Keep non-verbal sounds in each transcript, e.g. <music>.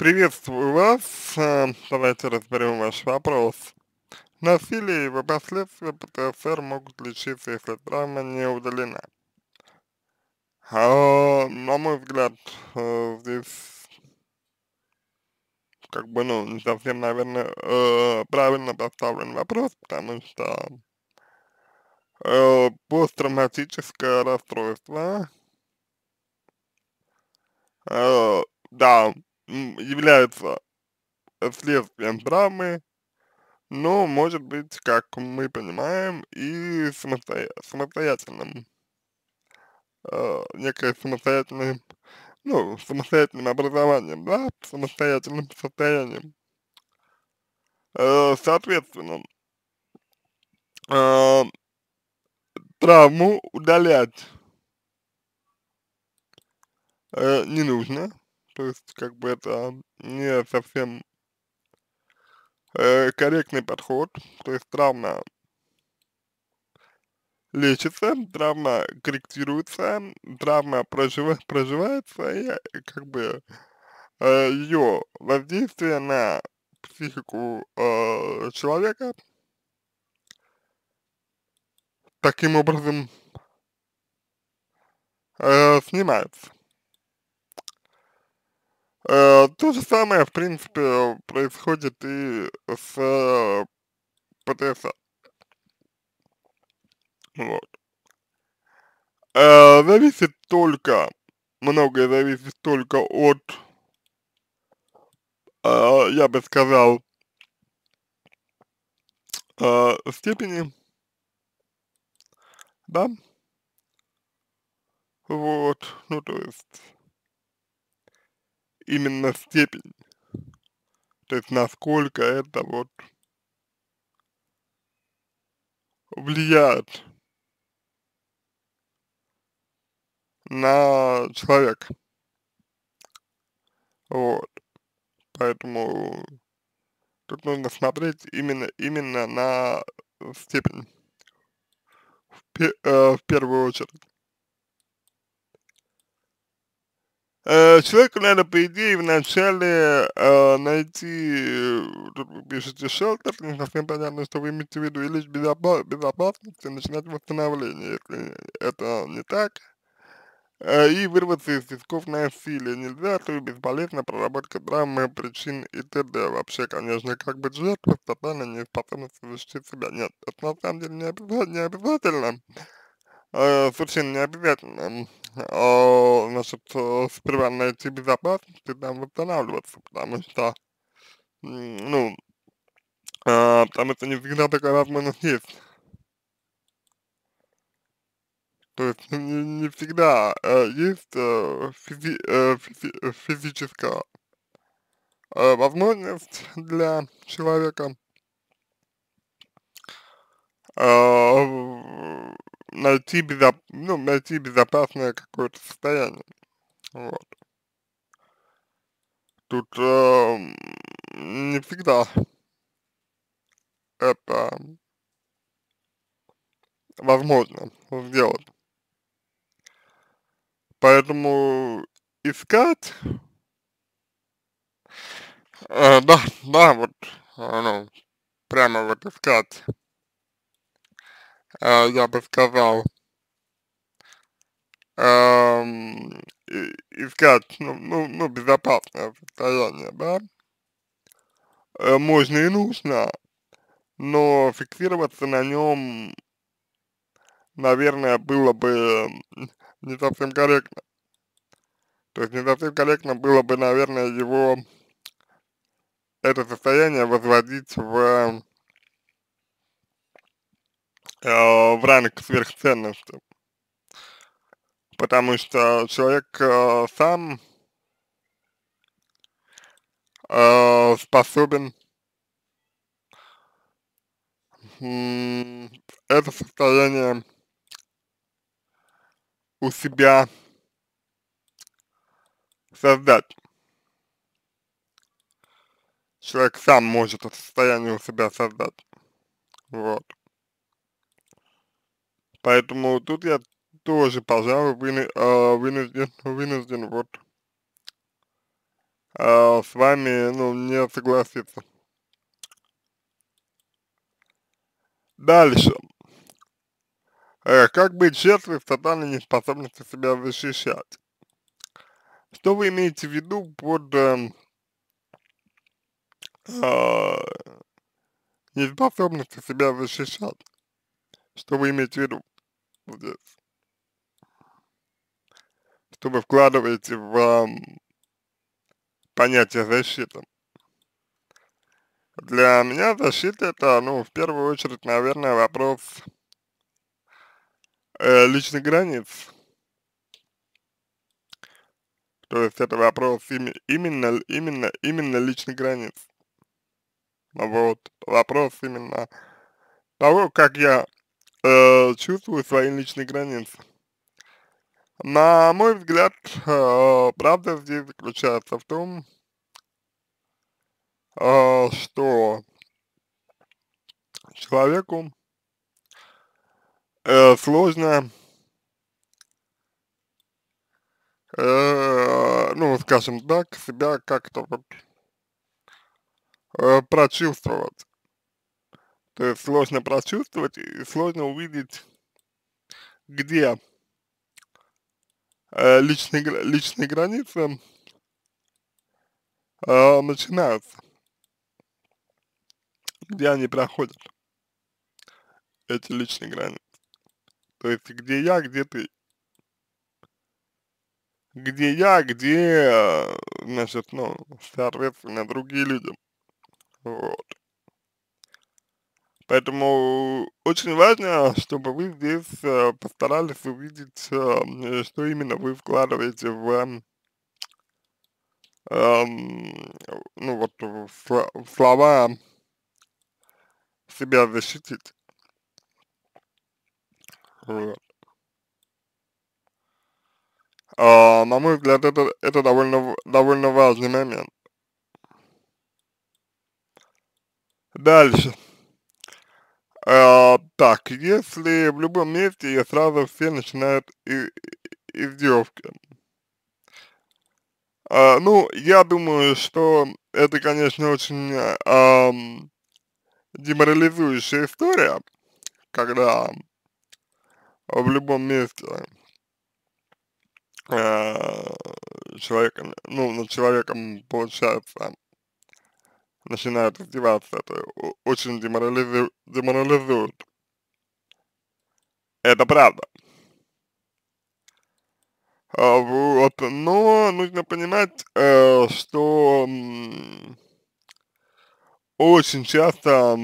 Приветствую вас. Э, Давайте разберем ваш вопрос. Насилие и его последствия ПТСР могут лечиться, если травма не удалена. А, на мой взгляд, э, здесь как бы, ну, не совсем, наверное, э, правильно поставлен вопрос, потому что посттравматическое расстройство, да, является следствием травмы, но может быть, как мы понимаем, и самостоя самостоятельным, э, некое самостоятельным, ну, самостоятельным образованием, да, самостоятельным состоянием. Э, соответственно, э, травму удалять э, не нужно, то есть, как бы это не совсем э, корректный подход, то есть травма лечится, травма корректируется, травма прожива проживается, и как бы э, ее воздействие на психику э, человека таким образом э, снимается. Э, то же самое, в принципе, происходит и с э, ПТСР. Вот. Э, зависит только, многое зависит только от, э, я бы сказал, э, степени, да, вот, ну то есть именно степень, то есть насколько это вот влияет на человека. Вот. Поэтому тут нужно смотреть именно, именно на степень в, пе э, в первую очередь. Э, человеку надо, по идее, вначале э, найти, тут вы пишете шелтер, не совсем понятно, что вы имеете в виду, или безопа безопасность, и начинать восстановление, если это не так, э, и вырваться из тисков насилия. Нельзя, то и бесполезно проработка травмы, причин и т.д. Вообще, конечно, как быть жертвой с тотальной неспособностью защитить себя. Нет, это на самом деле не обязательно, не обязательно э, совершенно не обязательно э, значит, сперва найти безопасность и там восстанавливаться, потому что, ну, э, потому что не всегда такая возможность есть. То есть не, не всегда э, есть э, физи э, физи э, физическая э, возможность для человека э, найти безоп ну, найти безопасное какое-то состояние, вот. Тут э, не всегда это возможно сделать. Поэтому искать, э, да, да, вот, ну, прямо вот искать, я бы сказал, искать, ну, ну, ну, безопасное состояние, да, э, можно и нужно, но фиксироваться на нем, наверное, было бы не совсем корректно. То есть не совсем корректно было бы, наверное, его, это состояние возводить в, э, в ранг сверхценности. Потому что человек э, сам э, способен м, это состояние у себя создать. Человек сам может это состояние у себя создать. Вот. Поэтому тут я тоже, пожалуй, выну, э, вынужден, <laughs> вынужден вот э, с вами, ну, не согласится. Дальше. Э, как быть жертвой в тотальной неспособности себя защищать? Что вы имеете в виду под э, э, неспособностью себя защищать? Что вы имеете в виду здесь? Что вы вкладываете в э, понятие защиты? Для меня защита это, ну, в первую очередь, наверное, вопрос э, личных границ. То есть это вопрос ими, именно, именно, именно личных границ. Вот, вопрос именно того, как я э, чувствую свои личные границы. На мой взгляд, э, правда здесь заключается в том, э, что человеку э, сложно, э, ну, скажем так, себя как-то вот э, прочувствовать. То есть сложно прочувствовать и сложно увидеть, где э, личные, личные границы э, начинаются где они проходят, эти личные границы. То есть, где я, где ты. Где я, где, значит, ну, соответственно, другие люди. Вот. Поэтому очень важно, чтобы вы здесь э, постарались увидеть, э, что именно вы вкладываете в, э, ну вот, в слова себя защитить. Вот. А, на мой взгляд, это, это довольно, довольно важный момент. Дальше. А, так, если в любом месте и сразу все начинают издевки. А, ну, я думаю, что это, конечно, очень а, деморализующая история, когда в любом месте э, человек, ну, над человеком, получается, начинают издеваться, это очень деморализу, деморализует. Это правда. А, вот, но нужно понимать, э, что очень часто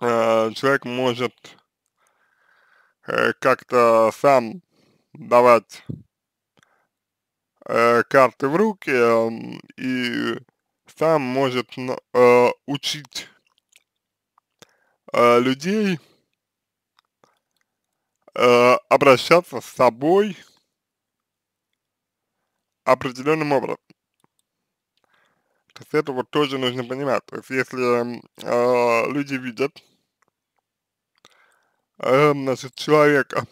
э, человек может э, как-то сам давать э, карты в руки э, и сам может э, учить э, людей э, обращаться с собой определенным образом. То есть это вот тоже нужно понимать. То есть если э, люди видят, э, значит, человека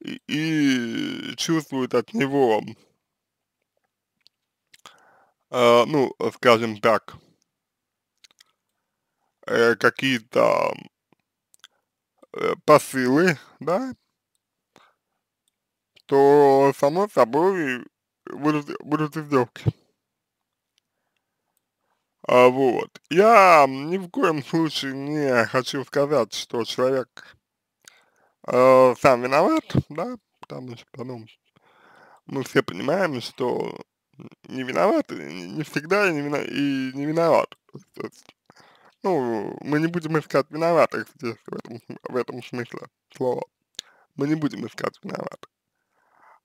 и, и чувствуют от него, ну, скажем так, э, какие-то э, посылы, да, то само собой будут, будут издевки. А, вот. Я ни в коем случае не хочу сказать, что человек э, сам виноват, да, потому что ну, мы все понимаем, что не виноват, не всегда и не, виноват, и не виноват. Ну, мы не будем искать виноватых здесь, в этом, в этом смысле слова. Мы не будем искать виноватых.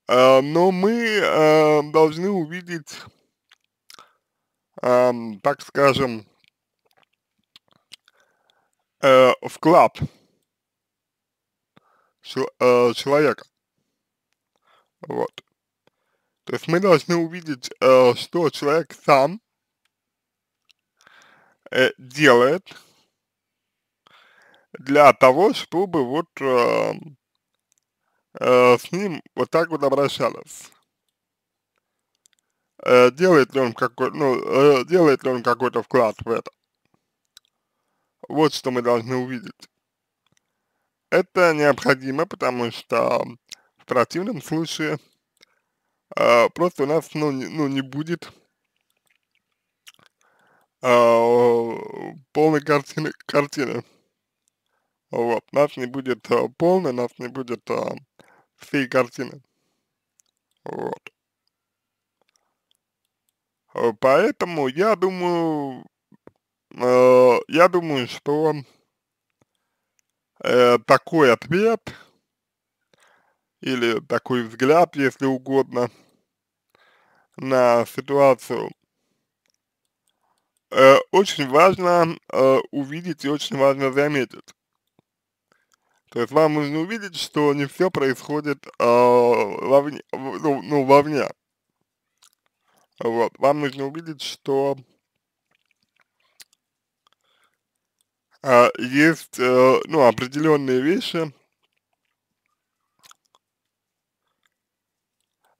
Э, но мы э, должны увидеть эм, так скажем, э, вклад э, человека. Вот. То есть мы должны увидеть, э, что человек сам э, делает для того, чтобы вот э, э, с ним вот так вот обращались. э, делает ли он какой, ну, э, делает ли он какой-то вклад в это. Вот что мы должны увидеть. Это необходимо, потому что в противном случае э, просто у нас, ну, не, ну, не будет э, полной картины, картины. Вот, нас не будет э, полной, нас не будет э, всей картины. Вот. Э, поэтому я думаю, э, я думаю, что э, такой ответ или такой взгляд, если угодно, на ситуацию э, очень важно э, увидеть и очень важно заметить. То есть вам нужно увидеть, что не все происходит э, вовне, ну, ну, вовне. Вот, вам нужно увидеть, что э, есть, э, ну, определенные вещи,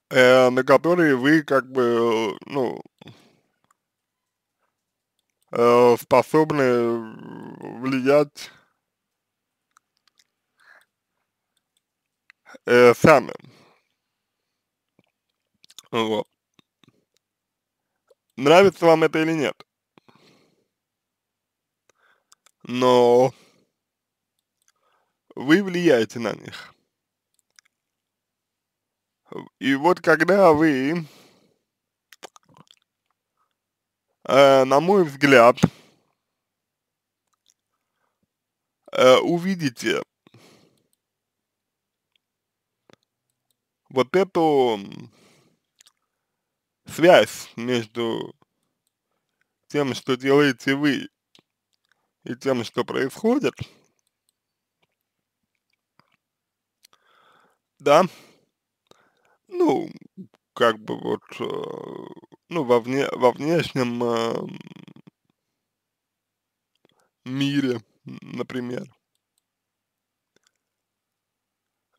э, на которые вы как бы, ну, э, способны влиять э, сами. Вот. Нравится вам это или нет? Но вы влияете на них. И вот когда вы, э, на мой взгляд, э, увидите вот эту связь между тем, что делаете вы, и тем, что происходит, да, ну, как бы вот, э, ну, во, вне, во внешнем э, мире, например,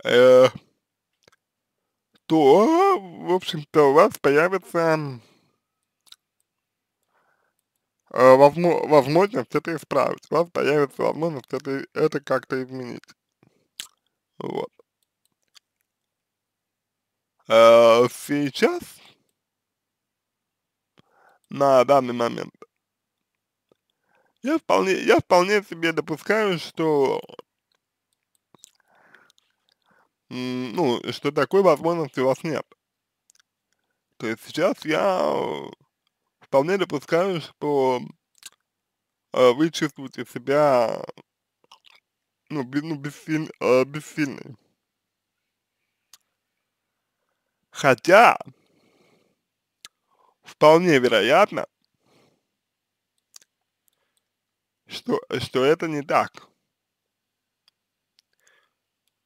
э, то, в общем-то, у вас появится э, возможно, возможность это исправить, у вас появится возможность это, это как-то изменить. Вот. Э, сейчас, на данный момент, я вполне, я вполне себе допускаю, что ну, что такой возможности у вас нет. То есть сейчас я вполне допускаю, что э, вы чувствуете себя, ну, без, ну э, бессильной. Хотя, вполне вероятно, что, что это не так.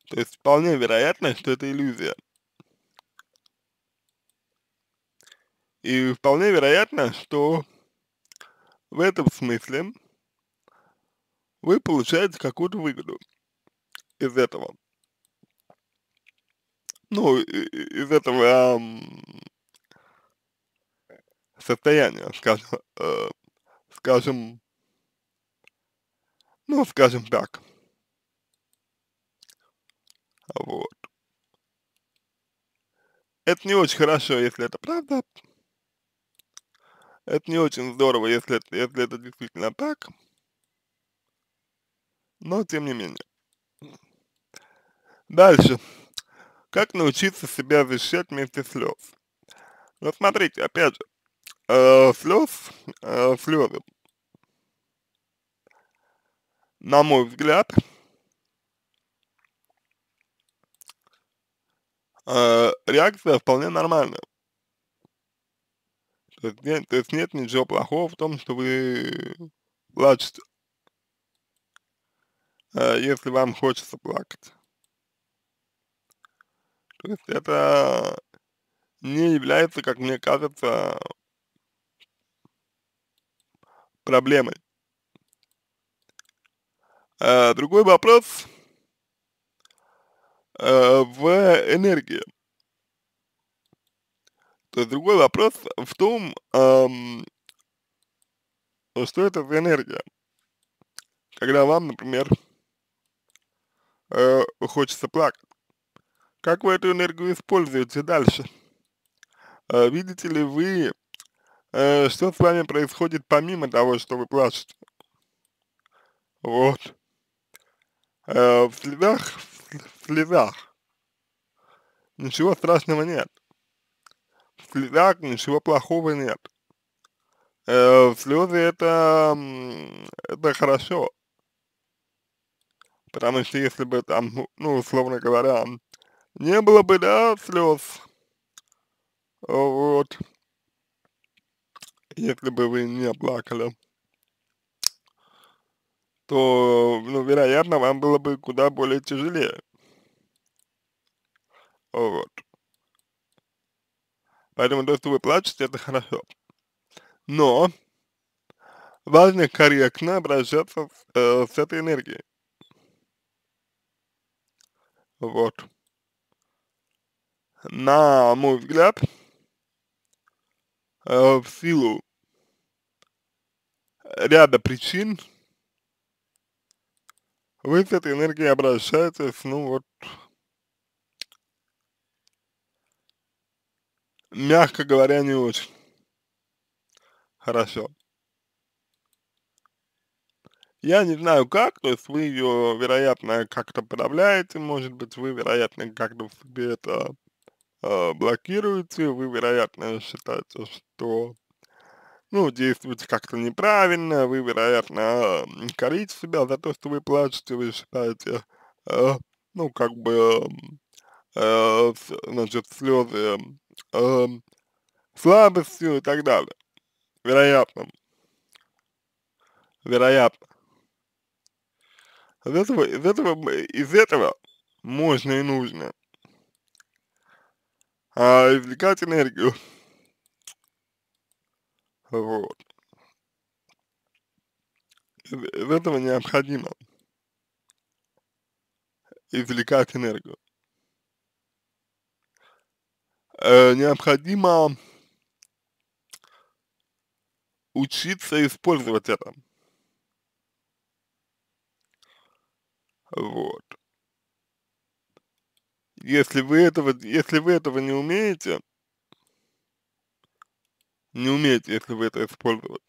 То есть вполне вероятно, что это иллюзия. И вполне вероятно, что в этом смысле вы получаете какую-то выгоду из этого. Ну, из этого состояния, <laughs> скажем, э, скажем, ну, скажем так. Вот. Это не очень хорошо, если это правда. Это не очень здорово, если это, если это действительно так. Но тем не менее. Дальше. Как научиться себя защищать вместе слез? Ну, смотрите, опять же, э, слез, э, слезы, на мой взгляд, э, реакция вполне нормальная. То есть, нет, то есть нет ничего плохого в том, что вы плачете, э, если вам хочется плакать. То есть это не является, как мне кажется, проблемой. Э, другой вопрос э, в энергии. То есть другой вопрос в том, ам, что это за энергия. Когда вам, например, э, хочется плакать. Как вы эту энергию используете дальше? Э, видите ли вы, э, что с вами происходит помимо того, что вы плачете? Вот. Э, в слезах, в слезах ничего страшного нет. В слезах ничего плохого нет. Э, слезы это, это хорошо. Потому что если бы там, ну, условно говоря, не было бы, да, слез, вот, если бы вы не плакали, то, ну, вероятно, вам было бы куда более тяжелее. Вот. Поэтому то, что вы плачете, это хорошо. Но важно корректно обращаться с, э, с этой энергией. Вот. На мой взгляд, э, в силу ряда причин вы с этой энергией обращаетесь, ну вот, мягко говоря, не очень хорошо. Я не знаю как, то есть вы ее, вероятно, как-то подавляете, может быть, вы, вероятно, как-то себе это э, блокируете, вы, вероятно, считаете, что, ну, действуете как-то неправильно, вы, вероятно, корите себя за то, что вы плачете, вы считаете, э, ну, как бы, э, значит, слезы э, слабостью и так далее. Вероятно. Вероятно. Из этого, из этого, из этого можно и нужно а, извлекать энергию. Вот. Из, из этого необходимо извлекать энергию. Э, необходимо учиться использовать это. Вот. Если вы этого, если вы этого не умеете, не умеете, если вы это использовать,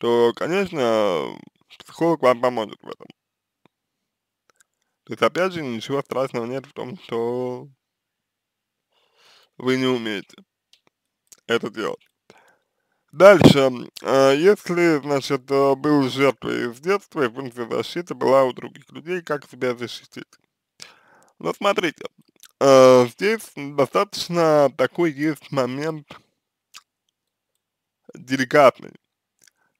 то, конечно, психолог вам поможет в этом. То есть, опять же, ничего страшного нет в том, что вы не умеете это делать. Дальше, э, если, значит, э, был жертвой с детства, и функция защиты была у других людей, как себя защитить? Ну, смотрите, э, здесь достаточно такой есть момент деликатный.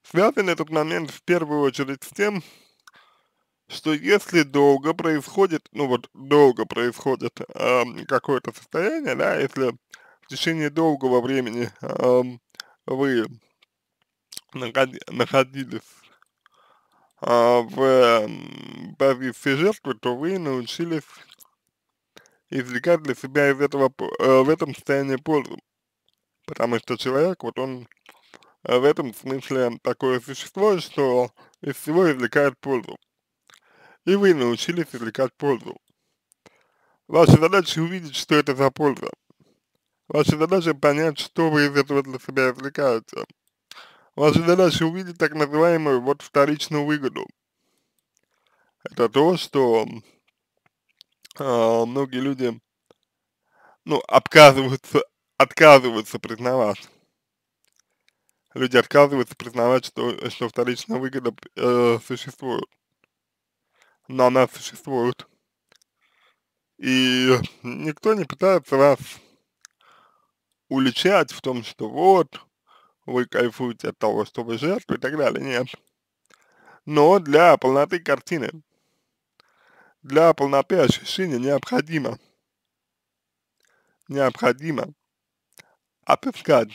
Связан этот момент в первую очередь с тем, что если долго происходит, ну вот долго происходит э, какое-то состояние, да, если в течение долгого времени э, вы находились а, в позиции жертвы, то вы научились извлекать для себя из этого, э, в этом состоянии пользу. Потому что человек, вот он э, в этом смысле такое существо, что из всего извлекает пользу. И вы научились извлекать пользу. Ваша задача увидеть, что это за польза. Ваша задача понять, что вы из этого для себя извлекаете. Ваша задача увидеть так называемую вот вторичную выгоду. Это то, что многие люди, ну, отказываются, отказываются признавать. Люди отказываются признавать, что, что вторичная выгода э, существует. Но она существует. И никто не пытается вас уличать в том, что вот, вы кайфуете от того, что вы жертва и так далее, нет. Но для полноты картины, для полноты ощущения необходимо, необходимо отыскать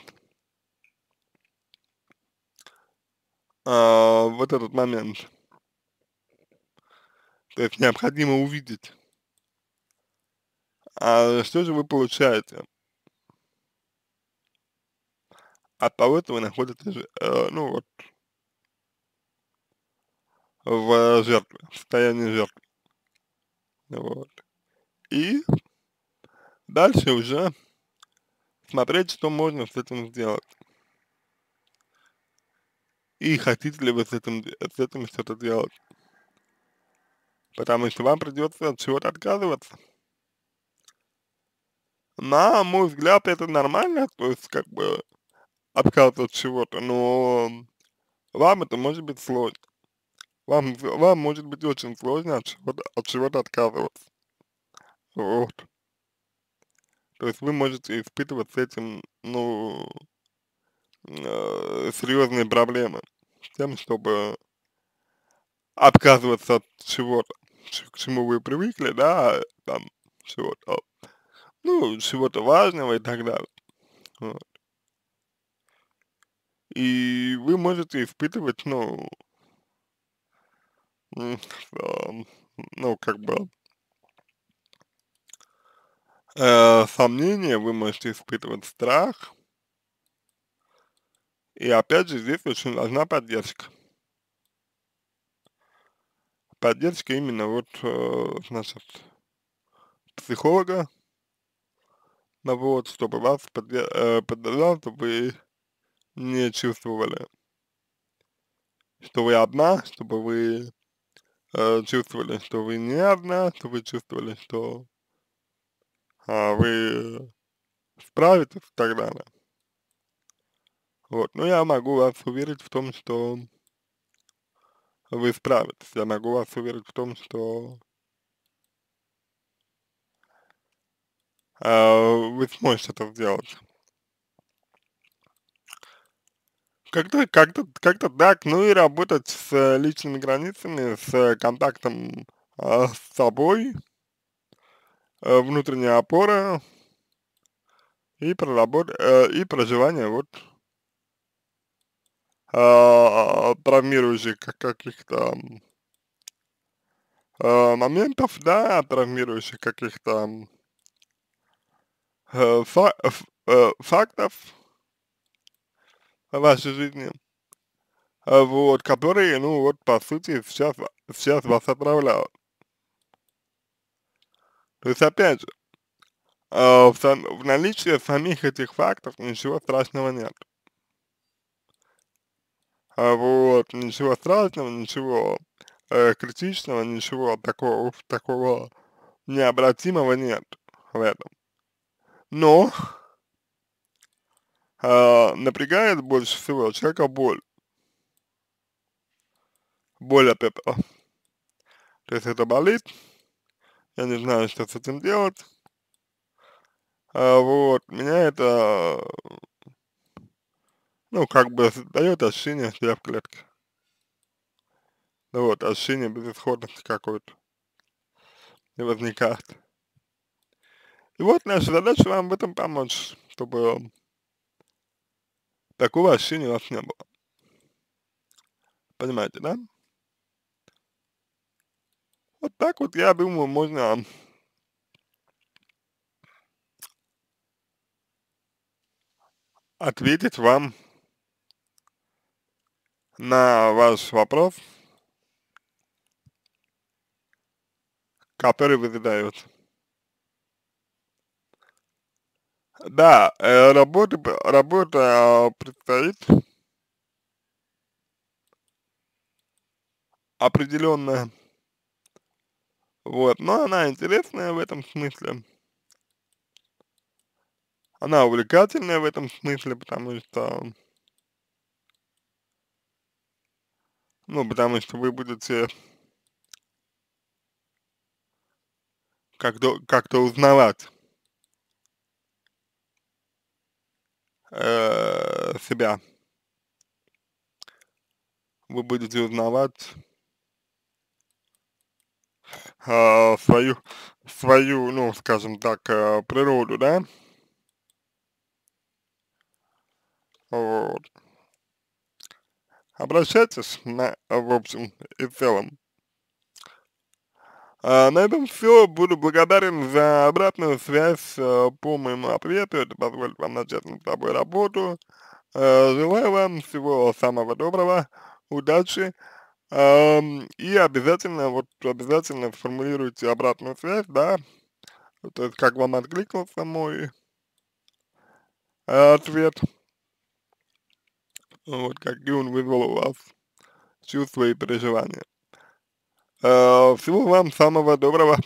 а, вот этот момент. То есть необходимо увидеть, а что же вы получаете от того, что вы находитесь, э, ну вот, в жертве, в состоянии жертвы. Вот. И дальше уже смотреть, что можно с этим сделать. И хотите ли вы с этим, с этим что-то делать. Потому что вам придется от чего-то отказываться. На мой взгляд, это нормально, то есть, как бы, отказываться от чего-то, но вам это может быть сложно. Вам, вам может быть очень сложно от чего-то от чего отказываться. Вот. То есть вы можете испытывать с этим, ну, э, серьезные проблемы с тем, чтобы отказываться от чего-то, к чему вы привыкли, да, там, чего-то, ну, чего-то важного и так далее. Вот. И вы можете испытывать, ну, ну, как бы, э, сомнения, вы можете испытывать страх. И опять же, здесь очень важна поддержка. Поддержка именно вот, э, значит, психолога, ну вот, чтобы вас э, поддержал, чтобы вы не чувствовали, что вы одна, чтобы вы э, чувствовали, что вы не одна, чтобы вы чувствовали, что а, вы справитесь и так далее. Вот, но я могу вас уверить в том, что вы справитесь. Я могу вас уверить в том, что э, вы сможете это сделать. Как-то как-то как-то так, ну и работать с личными границами, с контактом э, с собой, э, внутренняя опора и проработать э, и проживание вот э, травмирующих каких-то э, моментов, да, травмирующих каких-то э, э, фактов вашей жизни, э, вот, которые, ну, вот, по сути, сейчас, сейчас вас отправляют. То есть, опять же, э, в, сам, в наличии самих этих фактов ничего страшного нет. А вот, ничего страшного, ничего э, критичного, ничего такого, такого необратимого нет в этом. Но э, напрягает больше всего человека боль. Боль от этого. То есть это болит, я не знаю, что с этим делать. А, вот, меня это, ну, как бы дает ощущение себя в клетке. Вот, ощущение безысходности какой-то и возникает. И вот наша задача вам в этом помочь, чтобы такого ощущения у вас не было. Понимаете, да? Вот так вот, я думаю, можно ответить вам на ваш вопрос, который вы задаете. Да, э, работа, работа предстоит определенная, вот, но она интересная в этом смысле, она увлекательная в этом смысле, потому что, ну, потому что вы будете как-то как, -то, узнавать э, себя. Вы будете узнавать э, свою, свою, ну, скажем так, э, природу, да? Вот. Обращайтесь, на, в общем и целом. А, на этом все. Буду благодарен за обратную связь а, по моему ответу. Это позволит вам начать над собой работу. Э, желаю вам всего самого доброго, удачи, и обязательно, вот обязательно сформулируйте обратную связь, да, то есть как вам откликнулся мой ответ, вот, какие он вызвал у вас чувства и переживания. Э, всего вам самого доброго.